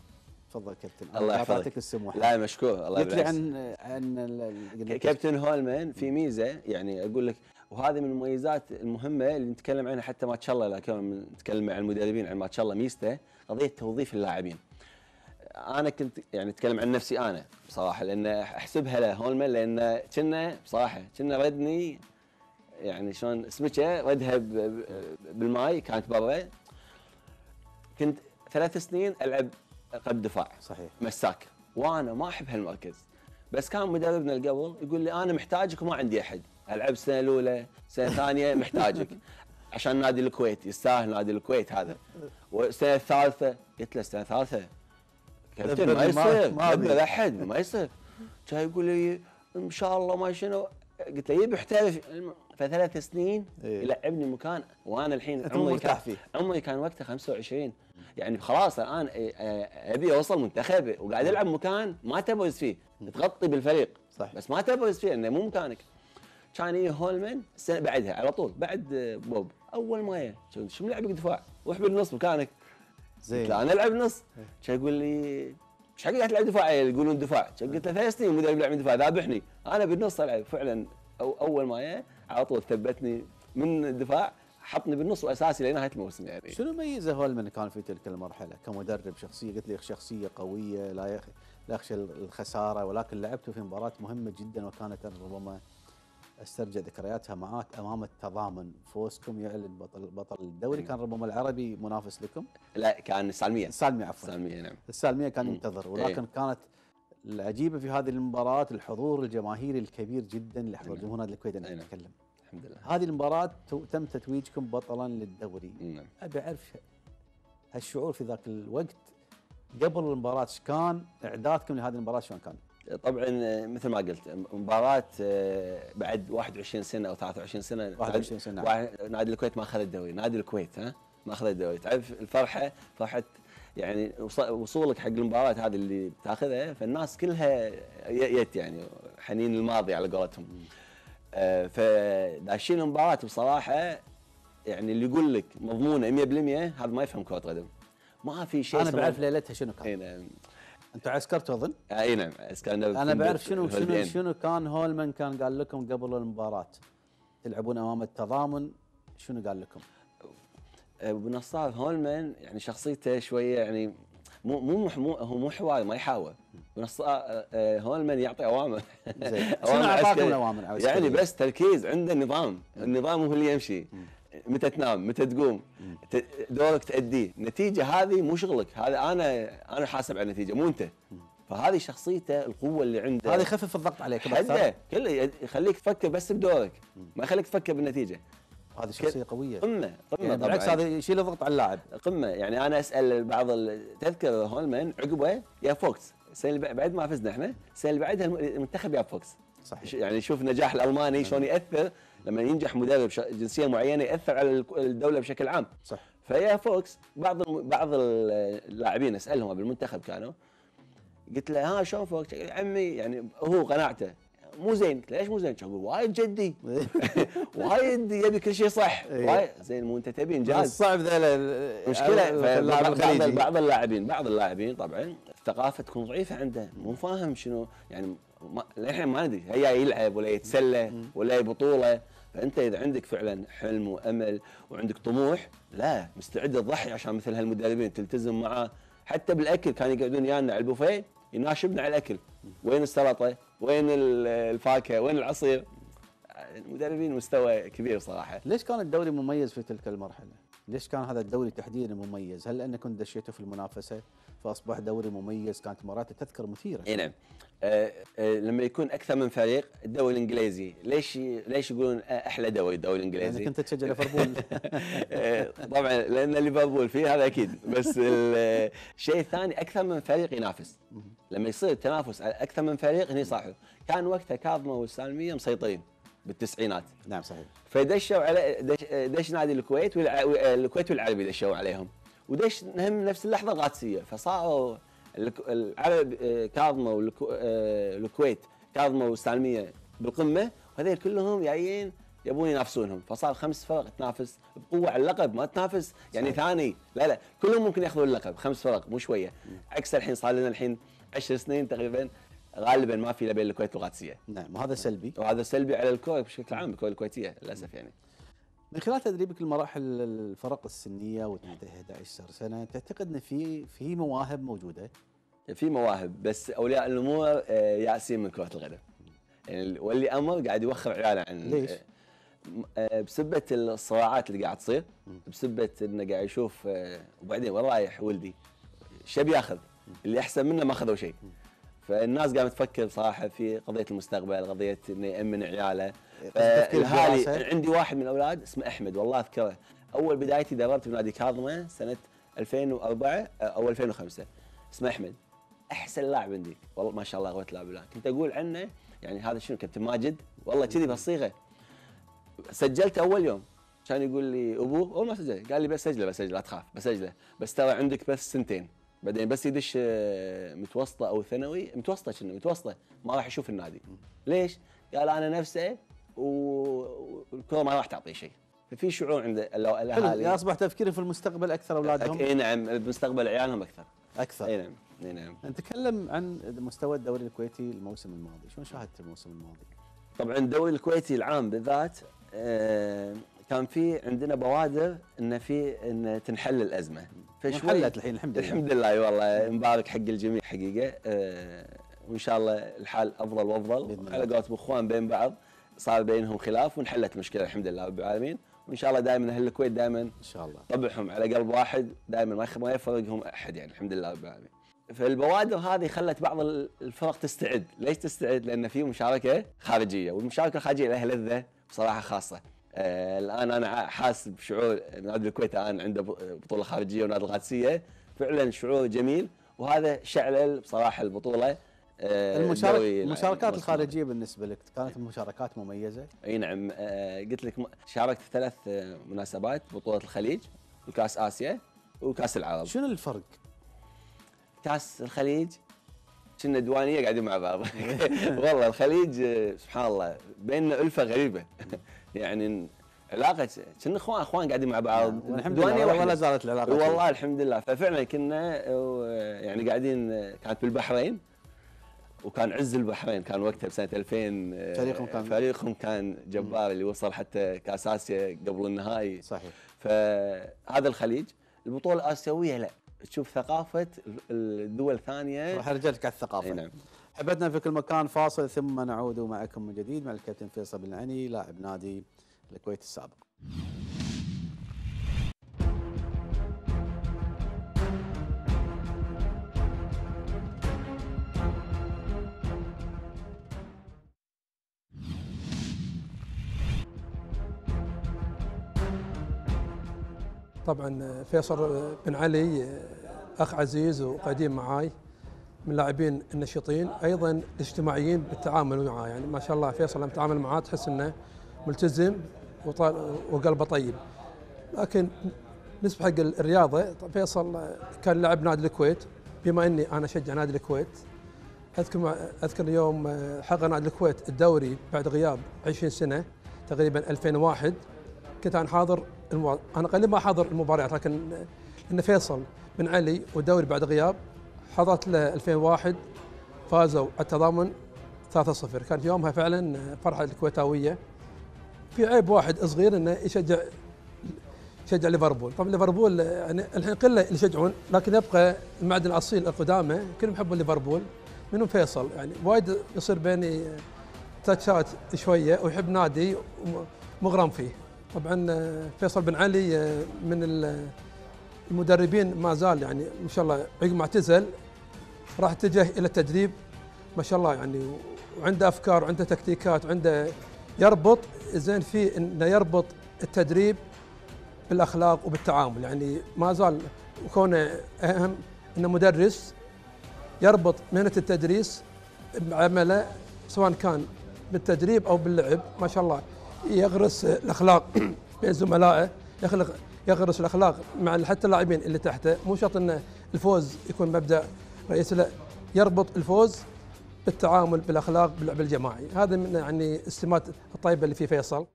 تفضل كابتن. الله يحفظك. اعطيك السموحه لا مشكور. الله قلت لي بالعكس. عن عن كابتن هولمان في ميزة يعني أقول لك وهذه من المميزات المهمة اللي نتكلم عنها حتى ما شاء الله لا كمان نتكلم مع المدربين عن ما شاء الله. ميزته قضية توظيف اللاعبين. أنا كنت يعني أتكلم عن نفسي أنا بصراحة لأن أحسبها له هولمان لأن كنا بصراحة كنا ردني يعني شلون سمكة ردها بالماي كانت برا. كنت ثلاث سنين ألعب قلب دفاع. صحيح. مساك. وأنا ما أحب هالمركز. بس كان مدربنا اللي قبل يقول لي أنا محتاجك وما عندي أحد. ألعب سنة الأولى سنة ثانية محتاجك. عشان نادي الكويت يستاهل نادي الكويت هذا. والسنة الثالثة قلت له السنة الثالثة. كابتن ما يصير. ما أحد ما يصير. كان يقول لي إن شاء الله ما شنو. قلت له يبي احترف فثلاث سنين إيه. يلعبني مكان وأنا الحين عمري كان فيه. عمري كان وقتها 25 يعني خلاص الآن إيه، آه، أبي أوصل منتخب وقاعد ألعب مكان ما تبرز فيه. تغطي بالفريق. صح. بس ما تبرز فيه انه مو مكانك. كان يجي هولمان السنة بعدها على طول بعد آه، بوب. أول ما يجي شو- شو ملعبك دفاع روح بالنص مكانك. زين. أنا ألعب نص. كان يقول لي إيش حق قاعد تلعب دفاع؟ يقولون دفاع. قلت له ثلاث سنين مدرب يلعب دفاع ذابحني. أنا بالنص ألعب فعلا. أو أول ما جاء على طول ثبتني من الدفاع حطني بالنص واساسي لنهاية الموسم يعني. شنو ميزة هولمان كان في تلك المرحلة كمدرب؟ شخصية قلت لي شخصية قوية لا يخ... لا يخشى الخسارة ولكن لعبته في مباراة مهمة جدا وكانت ربما أسترجع ذكرياتها معاك أمام التضامن. فوزكم يعلن بطل بطل الدوري كان ربما العربي منافس لكم؟ لا كان السالميه السالمي عفوا. السالميه نعم. السالميه كان. ينتظر إيه. ولكن كانت العجيبة في هذه المباراة الحضور الجماهيري الكبير جدا نعم. جمهور نادي الكويت أنا. اتكلم الحمد لله هذه المباراة تم تتويجكم بطلا للدوري نعم أبي أعرف هالشعور في ذاك الوقت قبل المباراة إيش كان إعدادكم لهذه المباراة شلون كان؟ طبعا آه، مثل ما قلت مباراة آه، بعد 21 سنة أو 23 سنة 21 سنة، نعم. نادي الكويت ما أخذ الدوري نادي الكويت ها ما أخذ الدوري تعرف الفرحة فرحة يعني وص- وصولك حق المباراه هذه اللي بتاخذها فالناس كلها يت يعني حنين الماضي على قولتهم. آه، فداشين المباراه بصراحة يعني اللي يقول لك مضمونة 100% هذا ما يفهم كرة قدم. ما في شيء أنا بعرف ليلتها شنو إي كان نعم أنتوا عسكرتوا أظن؟ إي نعم. اسكندر أنا بعرف شنو شنو. شنو كان هولمان كان قال لكم قبل المباراة. تلعبون أمام التضامن شنو قال لكم؟ ابو نصار هولمان يعني شخصيته شوية يعني مو مو مو هو مو حواري ما يحاور ابو نصار آه، هولمان يعطي أوامر. أعطاكم عسكرية. يعني بس تركيز عنده نظام النظام هو اللي يمشي. متى تنام متى تقوم دورك تأديه. النتيجة هذه مو شغلك. هذا أنا أنا حاسب على النتيجة مو أنت. فهذه شخصيته القوة اللي عنده. هذا يخفف الضغط عليك. حده. يخليك تفكر بس بدورك. ما يخليك تفكر بالنتيجة. هذه شخصية قوية. قمة قمة يعني بالعكس. هذا يشيل الضغط على اللاعب. قمة يعني أنا أسأل بعض تذكر هولمان عقبة يا فوكس. السنة بعد ما فزنا إحنا السنة اللي بعدها الم- المنتخب يا فوكس. صحيح. يعني شوف نجاح الألماني شلون يأثر لما ينجح مدرب جنسية معينة يأثر على الدولة بشكل عام. صح. فيا فوكس بعض بعض اللاعبين أسألهم بالمنتخب كانوا قلت له ها شلون فوكس؟ يا عمي يعني هو قناعته. مو زين. قلت له ليش مو زين؟ كان يقول وايد جدي. وايد يبي كل شيء صح. إيه. وايد زين مو أنت تبي إنجاز. صعب ذا مشكلة اللاعب فبعض- الخليجي. بعض اللاعبين بعض اللاعبين طبعا الثقافة تكون ضعيفة عنده. مو فاهم شنو يعني للحين ما ندري هي يلعب ولا يتسلى ولا بطولة. فأنت إذا عندك فعلا حلم وأمل وعندك طموح لا مستعد تضحي عشان مثل هالمدربين تلتزم معاه. حتى بالأكل كانوا يقعدون ويانا على البوفيه يناشبنا على الأكل. وين السلطة؟ وين ال- الفاكهة؟ وين العصير؟ المدربين مستوى كبير صراحة ليش كان الدوري مميز في تلك المرحلة؟ ليش كان هذا الدوري تحديدا مميز؟ هل أنكم دشيتوا في المنافسة فأصبح دوري مميز؟ كانت مباريات تذكر مثيرة إي نعم. آه آه لما يكون أكثر من فريق الدوري الإنجليزي ليش ليش يقولون أحلى دوري الدوري يعني الانجليزي؟ كنت تشجع ليفربول. آه، طبعا لأن ليفربول فيه هذا أكيد. بس ال- الشيء الثاني أكثر من فريق ينافس. لما يصير تنافس على أكثر من فريق هني صح كان وقتها كاظمه والسالميه مسيطرين بالتسعينات. نعم صحيح. فدشوا على دش, دش نادي الكويت. الكويت والعربي دشوا عليهم. ودش هم نفس اللحظة القادسيه فصاروا العرب آه، كاظمه. آه، الكويت كاظمه والسالمية بالقمة وهذول كلهم جايين يبون ينافسونهم. فصار خمس فرق تنافس بقوة على اللقب ما تنافس يعني صحيح. ثاني. لا لا كلهم ممكن ياخذون اللقب خمس فرق مو شوية. عكس الحين صار لنا الحين 10 سنين تقريبا غالبا ما في بين الكويت والقادسية. نعم وهذا سلبي. وهذا سلبي على الكوره بشكل عام الكوره الكويتية للأسف يعني. من خلال تدريبك لمراحل الفرق السنية وتنتهي 11 سنة تعتقد إن في في مواهب موجودة؟ في مواهب بس أولياء الأمور آه، يأسين من كرة القدم يعني ولي أمر قاعد يوخر عياله عن ليش؟ آه، بسبة الصراعات اللي قاعد تصير بسبة إنه قاعد يشوف آه، وبعدين وين رايح ولدي؟ شو بياخذ؟ اللي أحسن منه ما أخذوا شيء فالناس قامت تفكر صراحة في قضية المستقبل قضية إنه يأمن عياله تفكير الهالي الدراسة. عندي واحد من الأولاد اسمه أحمد والله أذكره. أول بدايتي دربت بنادي كاظمة سنة 2004 أو 2005 اسمه أحمد. أحسن لاعب عندي. والله ما شاء الله قوه لاعب كنت أقول عنه يعني هذا شنو كابتن ماجد؟ والله كذي بهالصيغه سجلت أول يوم. كان يقول لي أبوه أول ما سجل قال لي بسجله بسجله لا تخاف بسجله بس ترى عندك بس سنتين. بعدين بس يدش آه، متوسطة أو ثانوي. متوسطة كنا متوسطة. ما راح يشوف النادي. ليش؟ قال أنا نفسه والكره ما راح تعطيه شيء. ففي شعور عند حلو الأهالي. يعني أصبح تفكيرهم في المستقبل أكثر أولادهم؟ إي نعم مستقبل عيالهم أكثر. إي أكثر نعم إي نعم. نتكلم عن مستوى الدوري الكويتي الموسم الماضي، شلون شاهدت الموسم الماضي؟ طبعا الدوري الكويتي العام بالذات آه، كان في عندنا بوادر ان في إن تنحل الأزمة. فشوي انحلت الحين الحمد لله. الحمد لله اي والله مبارك حق الجميع حقيقة. آه، وإن شاء الله الحال أفضل وأفضل. على قولتهم إخوان بين بعض. صار بينهم خلاف وانحلت المشكلة الحمد لله رب العالمين وإن شاء الله دائما أهل الكويت دائما إن شاء الله طبعهم على قلب واحد دائما ما ما يفرقهم أحد يعني الحمد لله رب العالمين. فالبوادر هذه خلت بعض ال- الفرق تستعد، ليش تستعد؟ لأن في مشاركة خارجية، والمشاركة الخارجية لها لذة بصراحة خاصة. آه الآن أنا حاسس بشعور نادي الكويت الآن عنده بطولة خارجية ونادي القادسيه، فعلا شعور جميل وهذا شعل بصراحة البطولة المشارك الدوري المشاركات الخارجية بالنسبة لك كانت مشاركات مميزة؟ إي نعم. آه قلت لك شاركت في ثلاث آه، مناسبات بطولة الخليج وكأس آسيا وكأس العرب. شنو الفرق؟ كأس الخليج كنا دوانية قاعدين مع بعض. والله الخليج آه، سبحان الله بيننا ألفة غريبة. يعني علاقه كنا اخوان أخوان قاعدين مع بعض. والحمد لله واحدة. ولا زالت العلاقة والله الحمد لله. ففعلا كنا آه، يعني قاعدين آه، كانت بالبحرين. وكان عز البحرين كان وقتها بسنة 2000 آه، فريقهم كان- فريقهم كان جبار اللي وصل حتى كاس اسيا قبل النهائي. صحيح. فهذا الخليج البطولة الآسيوية لا. تشوف ثقافة الدول الثانية. راح ارجع لك على الثقافة. نعم. حبتنا في كل مكان فاصل ثم نعود معكم من جديد مع الكابتن فيصل بن عني لاعب نادي الكويت السابق. طبعا فيصل بن علي أخ عزيز وقديم معاي من اللاعبين النشيطين أيضا الاجتماعيين بالتعامل معاه يعني ما شاء الله فيصل لما تتعامل معاه تحس إنه ملتزم وقلبه طيب. لكن بالنسبة حق الرياضة فيصل كان لاعب نادي الكويت. بما إني أنا أشجع نادي الكويت أذكر أذكر يوم حقق نادي الكويت الدوري بعد غياب 20 سنة تقريبا 2001 كنت أنا حاضر المو... أنا قليل ما حاضر المباريات لكن إن فيصل بن علي والدوري بعد غياب حضرت له 2001 فازوا التضامن 3-0 كانت يومها فعلا فرحة الكويتاوية. في عيب واحد صغير إنه يشجع يشجع ليفربول. طبعا ليفربول يعني الحين قلة اللي يشجعون لكن يبقى المعدن الأصيل القدامى كلهم يحبون ليفربول. منهم فيصل. يعني وايد يصير بيني تاتشات شوية ويحب نادي ومغرم فيه. طبعا فيصل بن علي من ال- المدربين ما زال يعني ما شاء الله عقب ما اعتزل راح اتجه إلى التدريب. ما شاء الله يعني وعنده أفكار وعنده تكتيكات وعنده يربط زين في انه يربط التدريب بالأخلاق وبالتعامل. يعني ما زال وكونه أهم إنه مدرس يربط مهنة التدريس بعمله سواء كان بالتدريب أو باللعب. ما شاء الله. يغرس الأخلاق. بين زملائه يخلق يغرس الأخلاق مع حتى اللاعبين اللي تحته. مو شرط إن الفوز يكون مبدأ رئيسي لا يربط الفوز بالتعامل بالأخلاق باللعب الجماعي. هذا من يعني السمات الطيبة اللي في فيصل.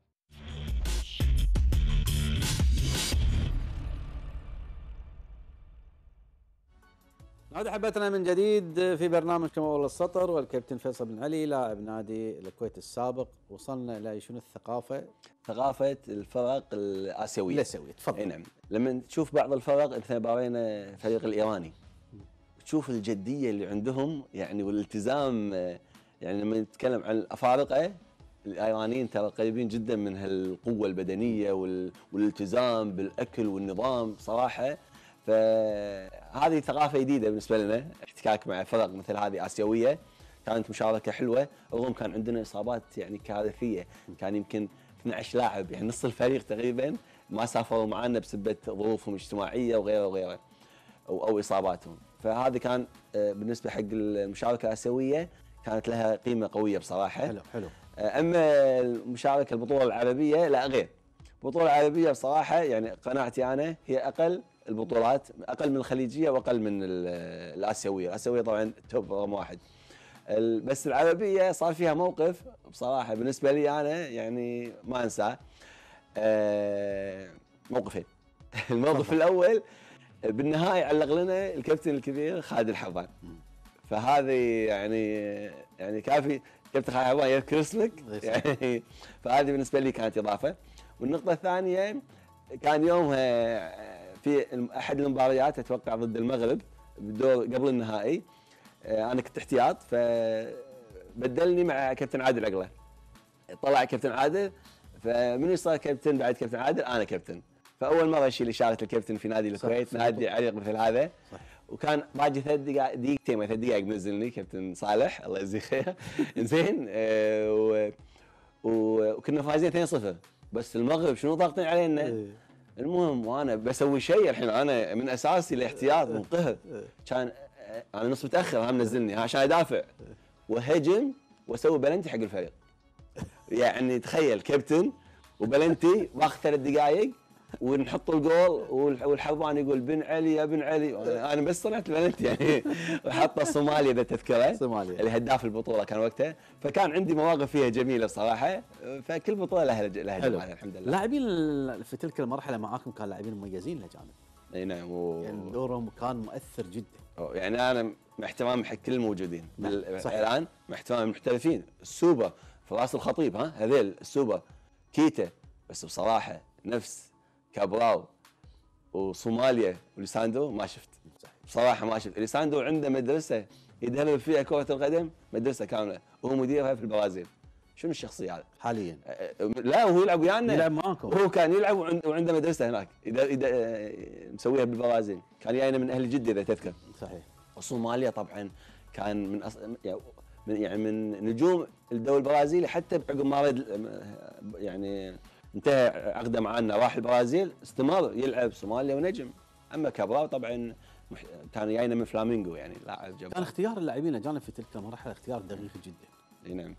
نعود احبتنا من جديد في برنامج كما اول السطر والكابتن فيصل بن علي لاعب نادي الكويت السابق. وصلنا إلى شنو الثقافة؟ ثقافة الفرق الآسيوية. الآسيوية تفضل. نعم. لما تشوف بعض الفرق مثلا بارينا الفريق الإيراني تشوف الجدية اللي عندهم يعني والالتزام يعني لما نتكلم عن الأفارقة الإيرانيين ترى قريبين جدا من هالقوة البدنية وال- والالتزام بالأكل والنظام. صراحة فهذه ثقافة جديدة بالنسبة لنا احتكاك مع فرق مثل هذه آسيوية كانت مشاركة حلوة رغم كان عندنا إصابات يعني كارثية كان يمكن 12 لاعب يعني نص الفريق تقريبا ما سافروا معنا بسبه ظروفهم الاجتماعية وغيره وغيره أو أو إصاباتهم. فهذا كان آه، بالنسبة حق المشاركة الآسيوية كانت لها قيمة قوية بصراحة. حلو حلو. أما المشاركة البطولة العربية لا غير. البطولة العربية بصراحة يعني قناعتي أنا هي أقل البطولات أقل من الخليجية وأقل من ال- الآسيوية، الآسيوية طبعا توب رقم واحد. بس العربية صار فيها موقف بصراحة بالنسبة لي أنا يعني ما أنساه. آه، موقفين. الموقف الأول بالنهاية علق لنا الكابتن الكبير خالد الحربان. فهذه يعني يعني كافي كابتن خالد الحربان يذكر اسمك يعني فهذه بالنسبة لي كانت إضافة. والنقطة الثانية كان يومها في أحد المباريات أتوقع ضد المغرب بالدور قبل النهائي. آه، أنا كنت احتياط فبدلني مع كابتن عادل عقله. طلع كابتن عادل فمن صار كابتن بعد كابتن عادل؟ أنا كابتن. فأول مرة اشيل إشارة الكابتن في نادي الكويت. نادي عريق مثل هذا. صح. وكان باقي ثلاث دقائق دقيقتين ثلاث دقائق منزلني كابتن صالح الله يجزيه خير. زين آه، و- و- وكنا فايزين 2-0 بس المغرب شنو ضاغطين علينا؟ إيه. المهم وأنا بسوي شيء الحين. أنا من أساسي الاحتياط منقهر كان أنا نص متأخر هم نزلني عشان أدافع. وهجم وأسوي بلنتي حق الفريق. يعني تخيل كابتن وبلنتي واخذ ثلاث دقائق ونحط الجول والح- والحربان يقول بن علي يا بن علي. أنا بس طلعت بلنتي يعني. وحط الصومالي إذا تذكره. صوماليا. اللي هداف البطولة كان وقتها. فكان عندي مواقف فيها جميلة صراحة فكل بطولة لها لها جمالها الحمد لله. لاعبين في تلك المرحلة معاكم كان لاعبين مميزين الاجانب أي نعم. و... يعني دورهم كان مؤثر جدا. يعني أنا مع احترامي حق كل الموجودين. نعم، بال- صحيح. الآن مع احترامي المحترفين. السوبر فراس الخطيب ها؟ هذيل السوبر. كيتا بس بصراحة نفس كابراو وصوماليا وليساندو ما شفت. بصراحة ما شفت. ليساندو عنده مدرسة يدرب فيها كرة القدم مدرسة كاملة. وهو مديرها في البرازيل. شنو الشخصية هذه؟ حاليا. أه، أه، لا وهو يلعب ويانا. يلعب معاكم. هو كان يلعب وعند- وعنده مدرسة هناك. إذا إذا مسويها بالبرازيل. كان جاينا من أهل جدة إذا تذكر. صحيح. وصوماليا طبعا كان من أص... يعني من يعني من نجوم الدوري البرازيلي حتى بعقب ما رد يعني انتهى عقده معنا راح البرازيل استمر يلعب صوماليا ونجم. اما كابراو طبعا مح... كان جاينا من فلامينغو يعني لاعب كان جبار اختيار اللاعبين الاجانب في تلك المرحلة اختيار دقيق جدا. إي نعم.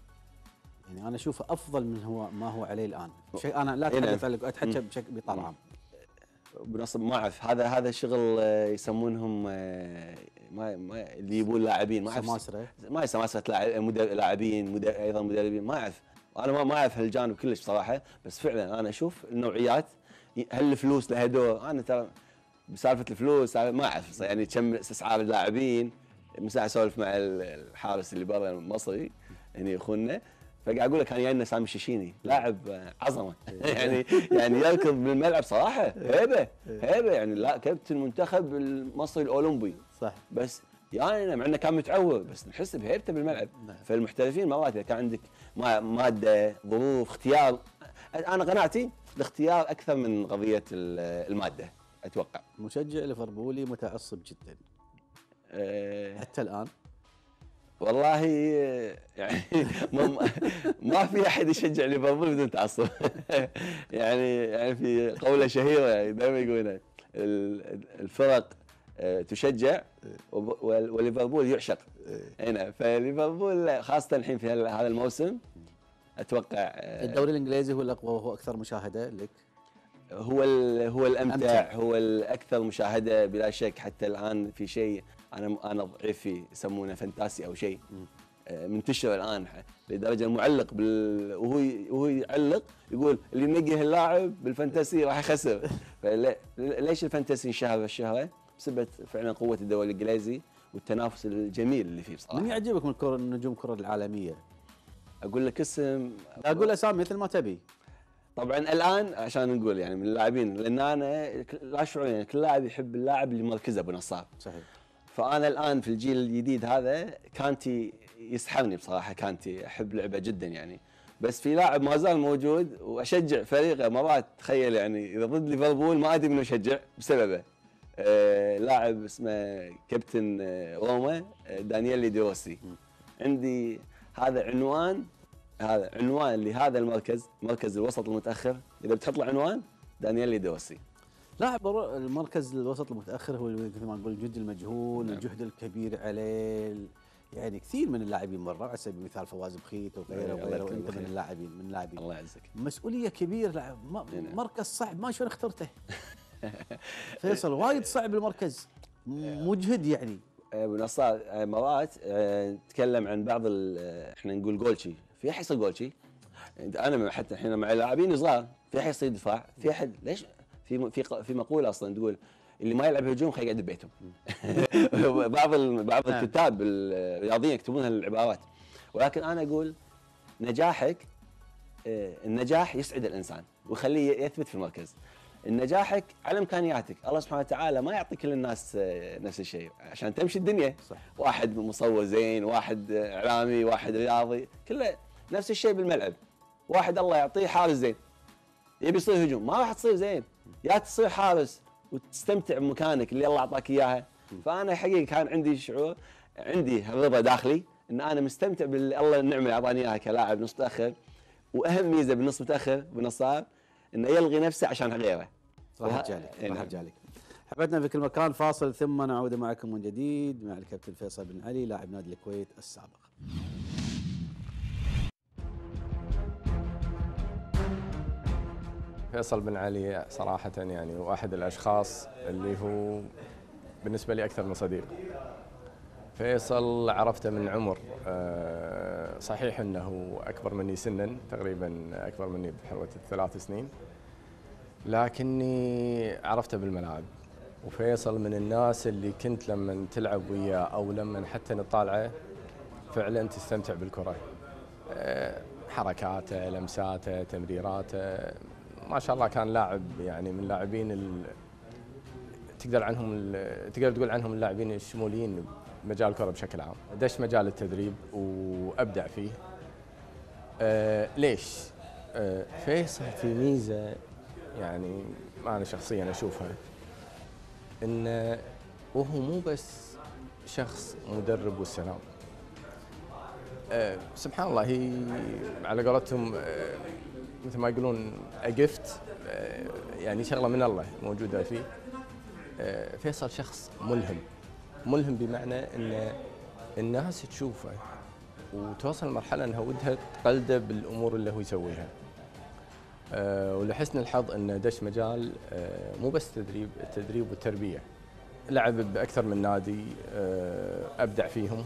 يعني أنا أشوفه أفضل من هو ما هو عليه الآن. شيء أنا لا إيه نعم. أتحدث عنك اتحكى بشكل بطال عام. بنصب ما أعرف هذا هذا شغل آه، يسمونهم آه، ما ما اللي يبون لاعبين ما أعرف سماسرة. ما سماسرة لاعب- مدر- لاعبين مدر- أيضا مدربين ما أعرف. أنا ما ما أعرف هالجانب كلش بصراحة بس فعلا أنا أشوف النوعيات هل الفلوس لها دور؟ أنا ترى بسالفة الفلوس ما أعرف يعني كم اسعار اللاعبين مساء أسولف مع ال- الحارس اللي برا المصري هني أخونا. فقاعد أقول لك كان جاينا سامي الشيشيني لاعب عظمة. يعني يعني يركض بالملعب صراحة هيبة هيبة يعني لا كابتن المنتخب المصري الأولمبي. صح. بس يعني مع إنه كان متعور بس نحس بهيبته بالملعب. نعم. فالمحترفين مرات اذا كان عندك ما- مادة ظروف اختيار. أنا قناعتي الاختيار أكثر من قضية ال- المادة أتوقع. مشجع ليفربولي متعصب جدا. أه. حتى الآن؟ والله يعني ما, في أحد يشجع ليفربول بدون تعصب. يعني يعني في قولة شهيرة يعني دائما يقولون ال- الفرق تشجع وليفربول يعشق. هنا فليفربول خاصة الحين في هذا الموسم أتوقع آه، الدوري الإنجليزي هو الأقوى وهو أكثر مشاهدة لك؟ هو هو الأمتع أمتع. هو الأكثر مشاهدة بلا شك. حتى الآن في شيء أنا أنا ضعيف فيه يسمونه fantasy أو شيء آه، منتشر الآن لدرجة المعلق بال... وهو وهو يعلق يقول اللي ينقه اللاعب بال fantasy راح يخسر. فلا- ليش ال fantasy انشهر الشهره؟ بسبب فعلا قوة الدوري الإنجليزي والتنافس الجميل اللي فيه بصراحة. من يعجبك من كرة نجوم الكره العالمية؟ أقول لك اسم أقول أسامي مثل ما تبي. طبعا الآن عشان نقول يعني من اللاعبين لأن أنا لا شعوريا يعني كل لاعب يحب اللاعب اللي مركزه أبو نصار صحيح. فأنا الآن في الجيل الجديد هذا كانتي يسحرني بصراحة كانتي أحب لعبة جدا يعني. بس في لاعب ما زال موجود وأشجع فريقه مرات تخيل يعني إذا ضد ليفربول ما أدري منو أشجع بسببه. لاعب اسمه كابتن آه، روما آه، دانييلي ديروسي عندي هذا عنوان هذا عنوان لهذا المركز مركز الوسط المتأخر. إذا بتحط له عنوان دانييلي ديروسي لاعب المركز الوسط المتأخر هو مثل ما نقول الجهد المجهول نعم. الجهد الكبير عليه يعني كثير من اللاعبين برا على سبيل المثال فواز بخيت وغيره الله وغيره وانت من. اللاعبين من اللاعبين. الله يعزك مسؤولية كبيرة نعم. مركز صعب ما شلون اخترته؟ فيصل وايد صعب المركز. مجهد يعني. ابو نصار آه، مرات آه، نتكلم عن بعض إحنا نقول جولشي. في أحد يصير جولشي؟ أنا حتى إحنا مع لاعبين صغار في أحد يصير دفاع؟ في أحد ليش؟ في في في مقولة أصلا تقول اللي ما يلعب هجوم خليه يقعد ببيتهم. بعض بعض نعم. الكتاب الرياضيين يكتبون هالعبارات. ولكن أنا أقول نجاحك النجاح يسعد الإنسان ويخليه يثبت في المركز. نجاحك على إمكانياتك. الله سبحانه وتعالى ما يعطي كل الناس آه، نفس الشيء. عشان تمشي الدنيا. صح. واحد مصور زين واحد إعلامي واحد رياضي كله نفس الشيء بالملعب. واحد الله يعطيه حارس زين. يبي يصير هجوم. ما راح تصير زين. يا تصير حارس وتستمتع بمكانك اللي الله أعطاك إياها. فأنا حقيقه كان عندي شعور عندي رضا داخلي إن أنا مستمتع باللي الله النعمة اللي أعطاني إياها كلاعب نص متأخر وأهم ميزة بالنص متأخر بنصار انه يلغي نفسه عشان غيره. راح ارجع لك إيه راح نعم. ارجع لك حبتنا في كل مكان فاصل ثم نعود معكم من جديد مع الكابتن فيصل بن علي لاعب نادي الكويت السابق. فيصل بن علي صراحة يعني واحد الأشخاص اللي هو بالنسبة لي أكثر من صديق. فيصل عرفته من عمر آه، صحيح أنه أكبر مني سنا تقريبا أكبر مني بحوالي ثلاث سنين. لكني عرفته بالملاعب. وفيصل من الناس اللي كنت لما تلعب وياه أو لما حتى نطالعه فعلا تستمتع بالكرة. آه، حركاته لمساته تمريراته. ما شاء الله كان لاعب يعني من اللاعبين ال- تقدر عنهم تقدر تقول عنهم اللاعبين الشموليين بمجال الكره بشكل عام. دش مجال التدريب وأبدع فيه؟ آه ليش؟ آه فيصل في ميزة يعني أنا شخصيا أشوفها. انه وهو مو بس شخص مدرب والسلام. آه، سبحان الله هي على قولتهم آه، مثل ما يقولون اجفت يعني شغلة من الله موجودة فيه. آه، فيصل شخص ملهم. ملهم بمعنى إن الناس تشوفه وتوصل لمرحلة إنها ودها تقلده بالأمور اللي هو يسويها. أه ولحسن الحظ انه دش مجال أه مو بس تدريب التدريب والتربيه. لعب بأكثر من نادي أه أبدع فيهم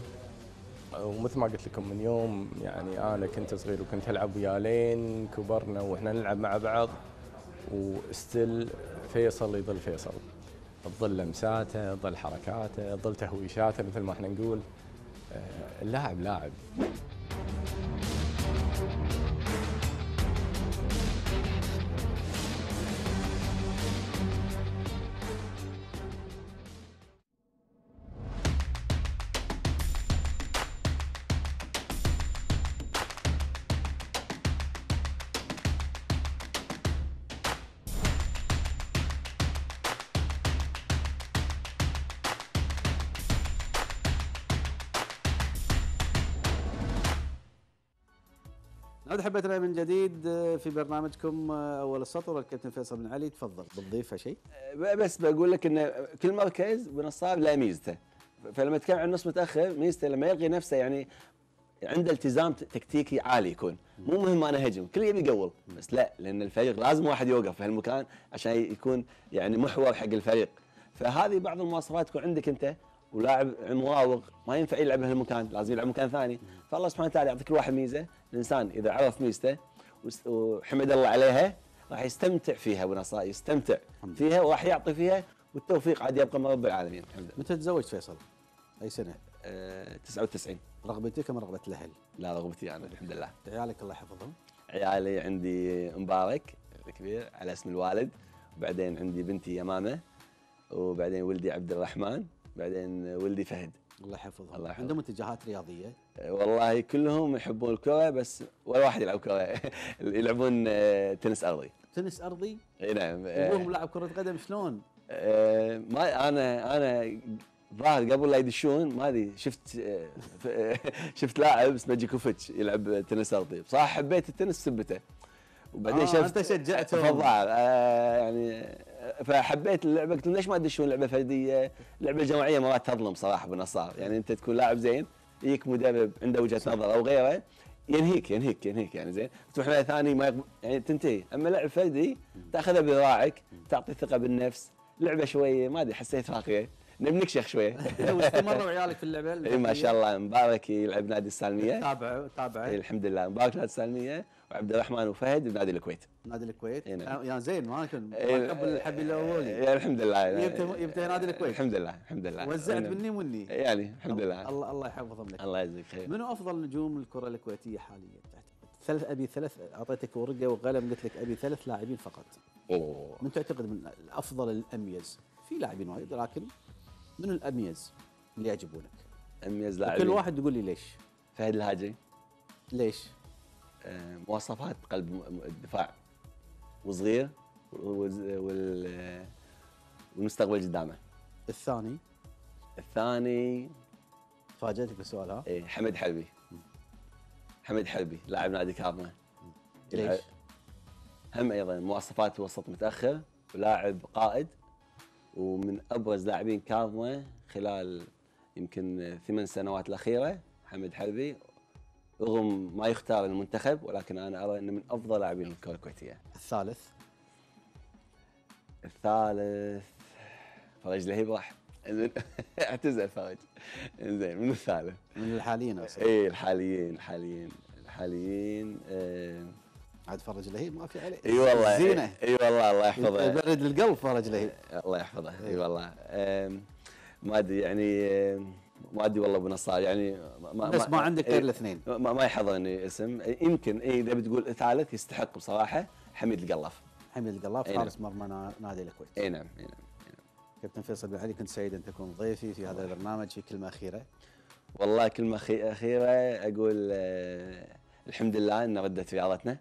ومثل ما قلت لكم من يوم يعني أنا كنت صغير وكنت ألعب وياه لين كبرنا وإحنا نلعب مع بعض وستيل فيصل يظل فيصل تظل لمساته تظل حركاته تظل تهويشاته مثل ما إحنا نقول. آه، اللاعب لاعب. نعود حبتنا من جديد آه، في برنامجكم آه، أول السطر والكابتن فيصل بن علي. تفضل بتضيفه شيء؟ ب- بس بقول لك إن كل مركز بنصاب له ميزته. فلما تتكلم عن النص متأخر ميزته لما يلقي نفسه يعني عنده التزام تكتيكي عالي يكون. مو مهم أنا هجم كل يبي يقول بس لا لأن الفريق لازم واحد يوقف في هالمكان عشان يكون يعني محور حق الفريق. فهذه بعض المواصفات تكون عندك أنت. ولاعب مراوغ ما ينفع يلعب بهالمكان لازم يلعب مكان ثاني. فالله سبحانه وتعالى يعطي كل واحد ميزة الإنسان إذا عرف ميزته وحمد الله عليها راح يستمتع فيها ونصا يستمتع فيها وراح يعطي فيها والتوفيق عاد يبقى من رب العالمين. الحمد لله. متى تزوجت فيصل؟ أي سنة؟ أه 99 رغبتك أم رغبة الأهل؟ لا رغبتي أنا الحمد لله. عيالك الله يحفظهم. عيالي عندي مبارك الكبير على اسم الوالد وبعدين عندي بنتي يمامة وبعدين ولدي عبد الرحمن. بعدين ولدي فهد. الله يحفظهم. الله يحفظهم. عندهم اتجاهات رياضية؟ أه، والله كلهم يحبون الكره بس ولا واحد يلعب كره يلعبون أه، تنس أرضي. تنس أرضي؟ إي نعم. ابوهم لاعب كرة قدم شلون؟ أه، ما أنا أنا ظاهر قبل لا يدشون ما أدري شفت ف- شفت لاعب اسمه ديوكوفيتش يلعب تنس أرضي. بصراحة حبيت التنس سبته وبعدين آه، شفت. فالظاهر آه يعني آه، فحبيت اللعبة قلت ليش ما تدشون لعبة فردية؟ اللعبه الجماعيه مرات تظلم صراحة بالنصار يعني أنت تكون لاعب زين يجيك مدرب عنده وجهة نظر أو غيره ينهيك ينهيك ينهيك يعني زين. تروح نادي ثاني ما يقب... يعني تنتهي. أما لعب فردي تأخذها بذراعك تعطي ثقة بالنفس. لعبة شوية ما أدري حسيت راقية. نبي نكشخ شوية. واستمروا عيالك في اللعبة. إي ما شاء الله. مبارك يلعب نادي السالمية. تابع تابع إي الحمد لله. مبارك نادي السالمية. وعبد الرحمن وفهد بنادي الكويت. نادي الكويت. يعني زين ما كان إيه، حب الحب الأولي. يعني الحمد لله. يبته- يبته نادي الكويت. الحمد لله الحمد لله. وزعت مني مني. يعني الحمد لله. الله الله يحفظهم لك. الله يجزيك خير. منو أفضل نجوم الكرة الكويتية حاليا؟ تعتقد؟ ثلاث أبي ثلاث أعطيتك ورقة وقلم قلت لك أبي ثلاث لاعبين فقط. أوه. من تعتقد من الأفضل الأميز؟ في لاعبين وايد لكن من الأميز اللي يعجبونك؟ أميز كل لاعبين واحد يقول لي ليش؟ فهد الهاجري. ليش؟ آه، مواصفات قلب الدفاع وصغير وال- وال- والمستقبل قدامه. الثاني؟ الثاني فاجأتك بالسؤال ها؟ إيه، حمد حلبي. حمد حلبي لاعب نادي كارما ليش؟ هم أيضا مواصفات وسط متأخر ولاعب قائد ومن أبرز لاعبين كارما خلال يمكن ثمان سنوات الأخيرة حمد حلبي رغم ما يختار المنتخب ولكن أنا أرى إنه من أفضل لاعبين الكره الكويتيه. الثالث. الثالث. فرج لهيب راح. اعتزل فرج. إنزين من الثالث؟ من الحاليين أصلا اي الحاليين الحاليين الحاليين آه، عاد فرج لهيب ما في عليه إي والله زينة. إي والله الله يحفظه يبرد القلب فرج لهيب الله يحفظه إي إيه. والله. ما أدري يعني ما أدري والله أبو نصار يعني ما بس ما عندك غير إيه، الاثنين. ما, ما يحضرني اسم. يمكن اي إذا بتقول ثالث يستحق بصراحة حميد القلاف حميد القلاف إي حارس مرمى نا- نادي الكويت. اي نعم اي نعم كابتن فيصل بن علي كنت سعيد أن تكون ضيفي في هذا البرنامج في كلمة أخيرة. والله كلمة أخيرة أقول آه، الحمد لله ان ردت رياضتنا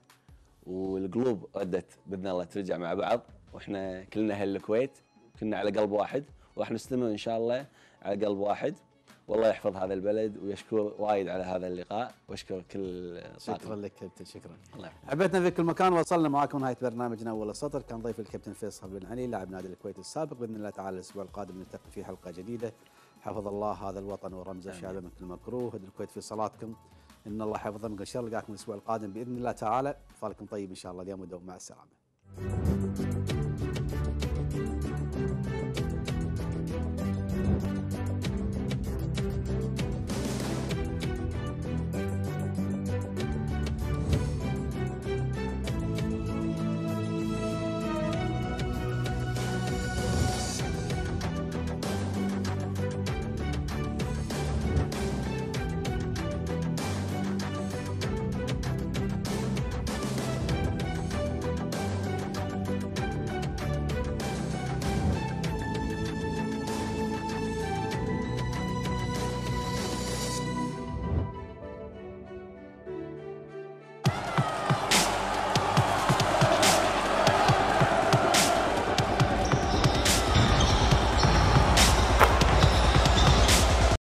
والقلوب ردت بإذن الله ترجع مع بعض وإحنا كلنا أهل الكويت كنا على قلب واحد وراح نستمر إن شاء الله على قلب واحد. والله يحفظ هذا البلد ويشكر وايد على هذا اللقاء. وأشكر كل شكرا طاقم لك كابتن شكرا. الله يحفظك. حبيتنا في كل مكان وصلنا معاكم نهاية برنامجنا أول السطر. كان ضيف الكابتن فيصل بن علي لاعب نادي الكويت السابق. بإذن الله تعالى الأسبوع القادم نلتقي في حلقة جديدة. حفظ الله هذا الوطن ورمزه شعبه من كل مكروه الكويت في صلاتكم. إن الله يحفظكم ان شاء الله نلقاكم الأسبوع القادم بإذن الله تعالى. فالكم طيب إن شاء الله. اليوم ودوم مع السلامة.